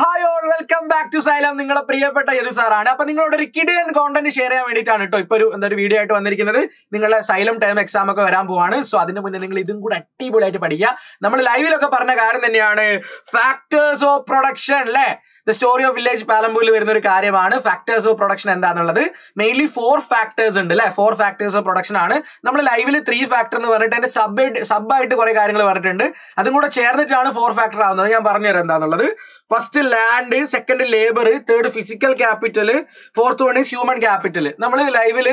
Hi all welcome back to Xylem നിങ്ങളുടെ പ്രിയപ്പെട്ട യദു സാറാണ്. അപ്പൊ നിങ്ങളോട് ഒരു കിടിലൻ കോണ്ടന്റ് ഷെയർ ചെയ്യാൻ വേണ്ടിയിട്ടാണ് കേട്ടോ ഇപ്പൊ ഒരു എന്താ ഒരു വീഡിയോ ആയിട്ട് വന്നിരിക്കുന്നത്. നിങ്ങളുടെ സൈലം ടൈം എക്സാം ഒക്കെ വരാൻ പോവാണ്. സോ അതിന് മുന്നേ നിങ്ങൾ ഇതും കൂടെ അടിപൊളിയായിട്ട് പഠിക്കുക. നമ്മൾ ലൈവിലൊക്കെ പറഞ്ഞ കാര്യം തന്നെയാണ്. ഫാക്ടേഴ്സ് ഓഫ് പ്രൊഡക്ഷൻ അല്ലേ ദ സ്റ്റോറി ഓഫ് വില്ലേജ് പാലമ്പൂരിൽ വരുന്ന ഒരു കാര്യമാണ്. ഫാക്ടേഴ്സ് ഓഫ് പ്രൊഡക്ഷൻ എന്താണെന്നുള്ളത് മെയിൻലി ഫോർ ഫാക്ടേഴ്സ് ഉണ്ട് അല്ലെ ഫോർ ഫാക്ടേഴ്സ് ഓഫ് പ്രൊഡക്ഷൻ ആണ്. നമ്മൾ ലൈവിൽ ത്രീ ഫാക്ടർ എന്ന് പറഞ്ഞിട്ട് അതിന്റെ സബ് സബ് ആയിട്ട് കുറെ കാര്യങ്ങൾ പറഞ്ഞിട്ടുണ്ട്. അതും കൂടെ ചേർന്നിട്ടാണ് ഫോർ ഫാക്ടർ ആവുന്നത്. ഞാൻ പറഞ്ഞു പറഞ്ഞുതരാം എന്താണെന്നുള്ളത് first land second labour third physical capital fourth one is human capital നമ്മൾ ലൈവിൽ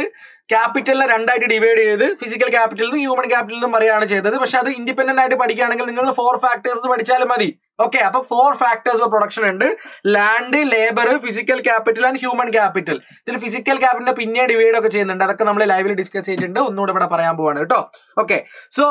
ക്യാപിറ്റലിനെ രണ്ടായിട്ട് ഡിവൈഡ് ചെയ്ത് ഫിസിക്കൽ ക്യാപിറ്റൽ നിന്നും ഹ്യൂമൻ ക്യാപിറ്റൽ നിന്നും പറയുകയാണ് ചെയ്തത്. പക്ഷെ അത് ഇൻഡിപെൻഡന്റ് ആയിട്ട് പഠിക്കുകയാണെങ്കിൽ നിങ്ങൾ ഫോർ ഫാക്ടേഴ്സ് പഠിച്ചാലും മതി. ഓക്കെ അപ്പൊ ഫോർ ഫാക്ടേഴ്സ് ഓഫ് പ്രൊഡക്ഷൻ ഉണ്ട്. Land labour physical capital and human capital ഇതിൽ ഫിസിക്കൽ ക്യാപിറ്റലിനെ പിന്നെ ഡിവൈഡ് ഒക്കെ ചെയ്യുന്നുണ്ട്. അതൊക്കെ നമ്മൾ ലൈവിൽ ഡിസ്കസ് ചെയ്തിട്ടുണ്ട്. ഒന്നുകൂടെ ഇവിടെ പറയാൻ പോവാണ് കേട്ടോ. ഓക്കെ സോ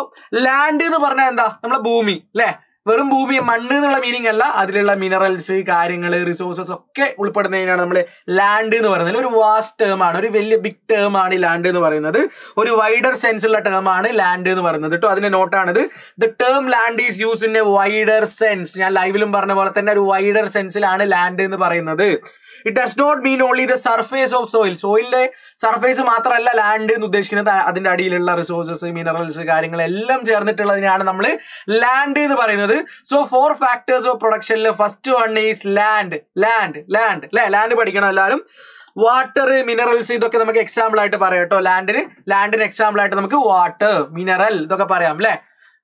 ലാൻഡ് എന്ന് പറഞ്ഞാൽ എന്താ? നമ്മളെ ഭൂമി അല്ലേ വെറും ഭൂമി മണ്ണ് എന്നുള്ള മീനിങ് അല്ല. അതിലുള്ള മിനറൽസ് കാര്യങ്ങൾ റിസോഴ്സസ് ഒക്കെ ഉൾപ്പെടുന്നതിനാണ് നമ്മൾ ലാൻഡ് എന്ന് പറയുന്നത്. ഒരു വാസ്റ്റ് ടേം ആണ്. ഒരു വലിയ ബിഗ് ടേം ആണ് ഈ ലാൻഡ് എന്ന് പറയുന്നത്. ഒരു വൈഡർ സെൻസുള്ള ടേം ആണ് ലാൻഡ് എന്ന് പറയുന്നത്. കേട്ടോ അതിന്റെ നോട്ടാണിത് the term land is use in a wider sense ഞാൻ ലൈവിലും പറഞ്ഞ പോലെ തന്നെ ഒരു വൈഡർ സെൻസിലാണ് ലാൻഡ് എന്ന് പറയുന്നത്. It does not mean only the surface of soil സോയിലിന്റെ surface മാത്രമല്ല ലാൻഡ് എന്ന് ഉദ്ദേശിക്കുന്നത്. അതിന്റെ അടിയിലുള്ള റിസോഴ്സസ് മിനറൽസ് കാര്യങ്ങളെല്ലാം ചേർന്നിട്ടുള്ളതിനാണ് നമ്മൾ ലാൻഡ് എന്ന് പറയുന്നത്. So four factors of പ്രൊഡക്ഷനിൽ first one is land land land അല്ലെ ലാൻഡ് പഠിക്കണം എല്ലാവരും. വാട്ടർ മിനറൽസ് ഇതൊക്കെ നമുക്ക് എക്സാമ്പിൾ ആയിട്ട് പറയാം കേട്ടോ. ലാൻഡിന് ലാൻഡിന് എക്സാമ്പിൾ ആയിട്ട് നമുക്ക് വാട്ടർ മിനറൽ ഇതൊക്കെ പറയാം അല്ലെ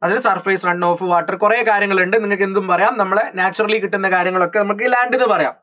അതിൽ സർഫേസ് റൺ ഓഫ് വാട്ടർ കുറെ കാര്യങ്ങളുണ്ട്. നിങ്ങൾക്ക് എന്തും പറയാം. നമ്മളെ നാച്ചുറലി കിട്ടുന്ന കാര്യങ്ങളൊക്കെ നമുക്ക് ലാൻഡ് എന്ന് പറയാം.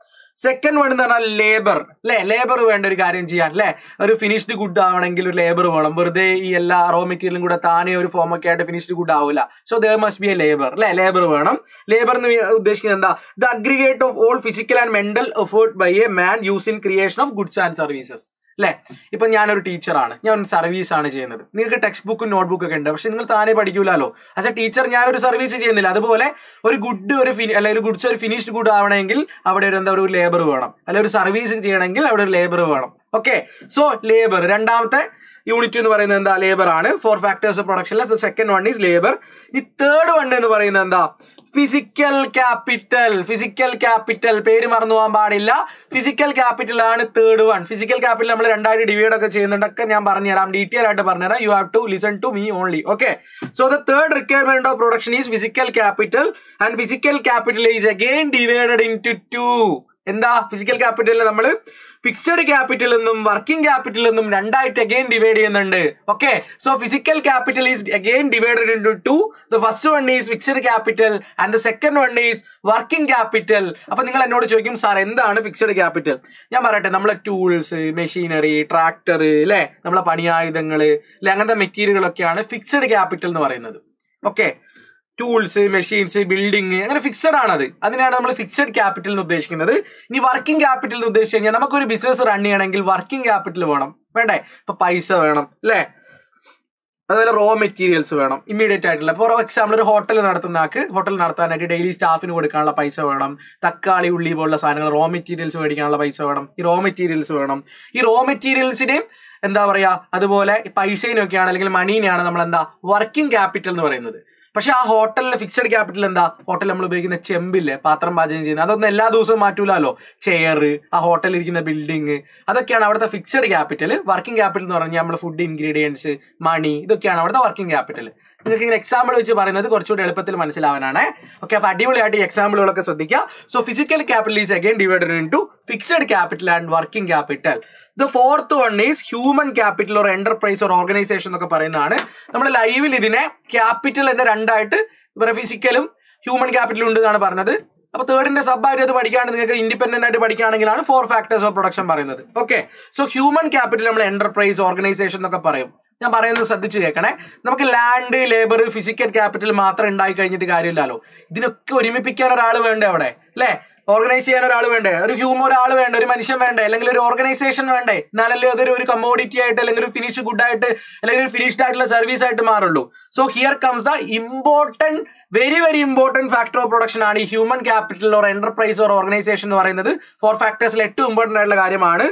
സെക്കൻഡ് വൺ എന്ന് പറഞ്ഞാൽ ലേബർ അല്ലെ ലേബർ വേണ്ട ഒരു കാര്യം ചെയ്യാൻ അല്ലെ ഒരു ഫിനിഷ്ഡ് ഗുഡ് ആവണമെങ്കിൽ ഒരു ലേബർ വേണം. വെറുതെ ഈ എല്ലാ റോ മെറ്റീരിയലും കൂടെ താനേ ഒരു ഫോം ഒക്കെ ആയിട്ട് ഫിനിഷ്ഡ് ഗുഡ് ആവില്ല so there must be a labour അല്ലെ ലേബർ വേണം. ലേബർ എന്ന് ഉദ്ദേശിക്കുന്നത് എന്താ? The aggregate of all physical and mental effort by a man use in creation of goods and services അല്ലെ ഇപ്പൊ ഞാനൊരു ടീച്ചറാണ്. ഞാൻ സർവീസ് ആണ് ചെയ്യുന്നത്. നിങ്ങൾക്ക് ടെക്സ്റ്റ് ബുക്കും നോട്ട് ബുക്കും ഒക്കെ ഉണ്ട്. പക്ഷെ നിങ്ങൾ താനേ പഠിക്കൂലോ ആസ് എ ടീച്ചർ ഞാനൊരു സർവീസ് ചെയ്യുന്നില്ല. അതുപോലെ ഒരു ഗുഡ് ഒരു ഫിനി അല്ലെങ്കിൽ ഒരു ഗുഡ്സ് ഒരു ഫിനിഷ്ഡ് ഗുഡ് ആവണമെങ്കിൽ അവിടെ ഒരു എന്താ ഒരു ലേബർ വേണം. അല്ലെ ഒരു സർവീസ് ചെയ്യണമെങ്കിൽ അവിടെ ഒരു ലേബർ വേണം. ഓക്കെ സോ ലേബർ രണ്ടാമത്തെ യൂണിറ്റ് എന്ന് പറയുന്നത് എന്താ? ലേബർ ആണ്. Four factors of production second one is labour ഈ തേർഡ് വൺ എന്ന് പറയുന്നത് എന്താ? ഫിസിക്കൽ ക്യാപിറ്റൽ ഫിസിക്കൽ ക്യാപിറ്റൽ പേര് മറന്നു പോകാൻ പാടില്ല. ഫിസിക്കൽ ക്യാപിറ്റൽ ആണ് തേർഡ് വൺ ഫിസിക്കൽ ക്യാപിറ്റൽ നമ്മൾ രണ്ടായിട്ട് ഡിവൈഡ് ഒക്കെ ചെയ്യുന്നുണ്ടൊക്കെ ഞാൻ പറഞ്ഞുതരാം ഡീറ്റെയിൽ ആയിട്ട് പറഞ്ഞുതരാം you have to listen to me only okay so the third requirement of production is physical capital and physical capital is again divided into two എന്താ? Physical ക്യാപിറ്റലിൽ നമ്മൾ ഫിക്സഡ് ക്യാപിറ്റൽ എന്നും വർക്കിംഗ് ക്യാപിറ്റൽ എന്നും രണ്ടായിട്ട് again divide ചെയ്യുന്നുണ്ട്. Okay so physical capital is again divided into the first one is fixed capital and the second one is working capital അപ്പൊ നിങ്ങൾ എന്നോട് ചോദിക്കും സാർ എന്താണ് ഫിക്സഡ് ക്യാപിറ്റൽ ഞാൻ പറയട്ടെ നമ്മളെ ടൂൾസ് മെഷീനറി ട്രാക്ടർ അല്ലെ നമ്മളെ പണിയായുധങ്ങൾ അല്ലെ അങ്ങനത്തെ മെറ്റീരിയലുകളൊക്കെയാണ് ഫിക്സഡ് ക്യാപിറ്റൽ എന്ന് പറയുന്നത്. ഓക്കെ ടൂൾസ് മെഷീൻസ് ബിൽഡിങ് അങ്ങനെ ഫിക്സഡ് ആണ് അത് അതിനാണ് നമ്മൾ ഫിക്സഡ് ക്യാപിറ്റൽ എന്ന് ഉദ്ദേശിക്കുന്നത്. ഇനി വർക്കിംഗ് ക്യാപിറ്റൽ എന്ന് ഉദ്ദേശിച്ച് കഴിഞ്ഞാൽ നമുക്കൊരു ബിസിനസ് റൺ ചെയ്യണമെങ്കിൽ വർക്കിംഗ് ക്യാപിറ്റൽ വേണം. വേണ്ടേ? ഇപ്പൊ പൈസ വേണം അല്ലേ അതുപോലെ റോ മെറ്റീരിയൽസ് വേണം ഇമ്മീഡിയറ്റ് ആയിട്ടുള്ള. ഫോർ എക്സാമ്പിൾ ഒരു ഹോട്ടൽ നടത്തുന്ന ആൾക്ക് ഹോട്ടൽ നടത്താനായിട്ട് ഡെയിലി സ്റ്റാഫിന് കൊടുക്കാനുള്ള പൈസ വേണം. തക്കാളി ഉള്ളി പോലുള്ള സാധനങ്ങൾ റോ മെറ്റീരിയൽസ് മേടിക്കാനുള്ള പൈസ വേണം. ഈ റോ മെറ്റീരിയൽസ് വേണം. ഈ റോ മെറ്റീരിയൽസിനെയും എന്താ പറയുക അതുപോലെ പൈസയിനൊക്കെയാണ് അല്ലെങ്കിൽ മണീനെയാണ് നമ്മൾ എന്താ വർക്കിംഗ് ക്യാപിറ്റൽ എന്ന് പറയുന്നത്. പക്ഷെ ആ ഹോട്ടലിലെ ഫിക്സഡ് ക്യാപിറ്റൽ എന്താ? ഹോട്ടൽ നമ്മൾ ഉപയോഗിക്കുന്ന ചെമ്പില്ലേ? പാത്രം പാചകം ചെയ്യുന്നത് അതൊന്നും എല്ലാ ദിവസവും മാറ്റൂലല്ലോ ചെയർ ആ ഹോട്ടലിൽ ഇരിക്കുന്ന ബിൽഡിങ് അതൊക്കെയാണ് അവിടുത്തെ ഫിക്സഡ് ക്യാപിറ്റൽ വർക്കിംഗ് ക്യാപിറ്റൽ എന്ന് പറഞ്ഞാൽ നമ്മൾ ഫുഡ് ഇൻഗ്രീഡിയൻസ് മണി ഇതൊക്കെയാണ് അവിടുത്തെ വർക്കിംഗ് ക്യാപിറ്റൽ നിങ്ങൾക്ക് ഇങ്ങനെ എക്സാമ്പിൾ വെച്ച് പറയുന്നത് കുറച്ചുകൂടി എളുപ്പത്തിൽ മനസ്സിലാവാനാണ്. ഓക്കെ അപ്പൊ അടിപൊളിയായിട്ട് ഈ എക്സാമ്പിളുകളൊക്കെ ശ്രദ്ധിക്കുക. So physical capital is again divided into fixed capital and working capital the fourth one is human capital or enterprise or organisation എന്നൊക്കെ പറയുന്നതാണ്. നമ്മൾ ലൈവിൽ ഇതിനെ ക്യാപിറ്റൽ തന്നെ രണ്ടായിട്ട് ഇവരെ ഫിസിക്കലും ഹ്യൂമൻ ക്യാപിറ്റലും ഉണ്ട് എന്നാണ് പറഞ്ഞത്. അപ്പൊ തേർഡിന്റെ സബ് ആയിട്ട് അത് പഠിക്കാണ്ട് നിങ്ങൾക്ക് ഇൻഡിപെൻഡന്റ് ആയിട്ട് പഠിക്കുകയാണെങ്കിലാണ് ഫോർ ഫാക്ടേഴ്സ് ഓഫ് പ്രൊഡക്ഷൻ പറയുന്നത്. ഓക്കെ സോ ഹ്യൂമൻ ക്യാപിറ്റൽ നമ്മൾ എന്റർപ്രൈസ് ഓർഗനൈസേഷൻ എന്നൊക്കെ പറയും. ഞാൻ പറയുന്നത് ശ്രദ്ധിച്ച് കേൾക്കണേ. നമുക്ക് ലാൻഡ് ലേബർ ഫിസിക്കൽ ക്യാപിറ്റൽ മാത്രം ഉണ്ടായി കഴിഞ്ഞിട്ട് കാര്യമില്ലല്ലോ. ഇതിനൊക്കെ ഒരുമിപ്പിക്കാൻ ഒരാൾ വേണ്ടേ അവിടെ? അല്ലേ? ഓർഗനൈസ് ചെയ്യാൻ ഒരാൾ വേണ്ടേ? ഒരു ഹ്യൂമൻ ഒരാൾ വേണ്ട? ഒരു മനുഷ്യൻ വേണ്ടേ? അല്ലെങ്കിൽ ഒരു ഓർഗനൈസേഷൻ വേണ്ടേ? എന്നാലല്ലേ അതൊരു ഒരു കമ്മോഡിറ്റി ആയിട്ട് അല്ലെങ്കിൽ ഒരു ഫിനിഷ് ഗുഡ് ആയിട്ട് അല്ലെങ്കിൽ ഒരു ഫിനിഷ്ഡ് ആയിട്ടുള്ള സർവീസ് ആയിട്ട് മാറുള്ളൂ. So here comes the important very very important factor of production ആണ് ഈ human capital or enterprise or organisation എന്ന് പറയുന്നത്. ഫോർ ഫാക്ടേഴ്സിൽ ഏറ്റവും ഇമ്പോർട്ടന്റ് ആയിട്ടുള്ള കാര്യമാണ്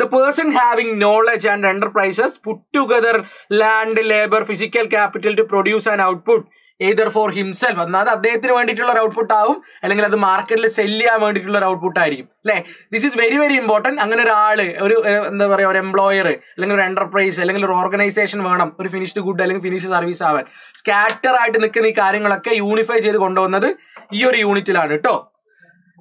the person having knowledge and enterprises put together land labour physical capital to produce and output either for himself എന്നാൽ അദ്ദേഹത്തിന് വേണ്ടിയിട്ടുള്ള ഒരു ഔട്ട്പുട്ട് ആവും. അല്ലെങ്കിൽ അത് മാർക്കറ്റിൽ സെൽ ചെയ്യാൻ വേണ്ടിയിട്ടുള്ള ഒരു ഔട്ട്പുട്ട് ആയിരിക്കും. അല്ലെ? This is very very important അങ്ങനെ ഒരാൾ ഒരു എന്താ പറയുക ഒരു എംപ്ലോയർ അല്ലെങ്കിൽ ഒരു എന്റർപ്രൈസ് അല്ലെങ്കിൽ ഒരു ഓർഗനൈസേഷൻ വേണം. ഒരു ഫിനിഷ്ഡ് ഗുഡ് അല്ലെങ്കിൽ ഫിനിഷ്ഡ് സർവീസ് ആവാൻ. സ്കാറ്റർ ആയിട്ട് നിൽക്കുന്ന ഈ കാര്യങ്ങളൊക്കെ യൂണിഫൈ ചെയ്ത് കൊണ്ടുവന്നത് ഈ ഒരു യൂണിറ്റിലാണ് കേട്ടോ.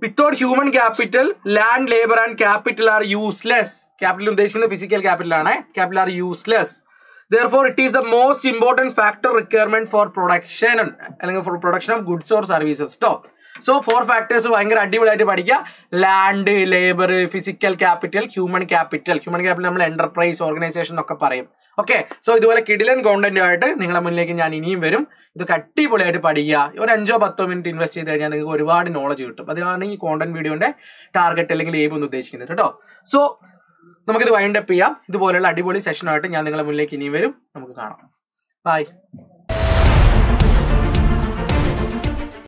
Without human capital land labour and capital are useless capital ഉദ്ദേശിക്കുന്നത് ഫിസിക്കൽ ക്യാപിറ്റൽ ആണ്. Capital are useless therefore it is the most important factor requirement for production അല്ലെങ്കിൽ for production of goods or services കേട്ടോ so four factors ഭയങ്കര അടിപൊളിയായിട്ട് പഠിക്കുക. Land labour physical capital human capital human capital നമ്മൾ enterprise organisation എന്നൊക്കെ പറയും. Okay so ഇതുപോലെ കിഡിലൻ കോണ്ടന്റുമായിട്ട് നിങ്ങളുടെ മുന്നിലേക്ക് ഞാൻ ഇനിയും വരും. ഇതൊക്കെ അടിപൊളിയായിട്ട് പഠിക്കുക. ഒരു അഞ്ചോ പത്തോ മിനിറ്റ് ഇൻവെസ്റ്റ് ചെയ്ത് കഴിഞ്ഞാൽ നിങ്ങൾക്ക് ഒരുപാട് നോളജ് കിട്ടും. അതിനാണ് ഈ കോണ്ടന്റ് വീഡിയോന്റെ ടാർഗറ്റ് അല്ലെങ്കിൽ എയിം എന്ന് ഉദ്ദേശിക്കുന്നത് കേട്ടോ സോ നമുക്കിത് വൈൻഡപ്പ് ചെയ്യാം. ഇതുപോലെയുള്ള അടിപൊളി സെഷനായിട്ട് ഞാൻ നിങ്ങളുടെ മുന്നിലേക്ക് ഇനിയും വരും. നമുക്ക് കാണാം. ബൈ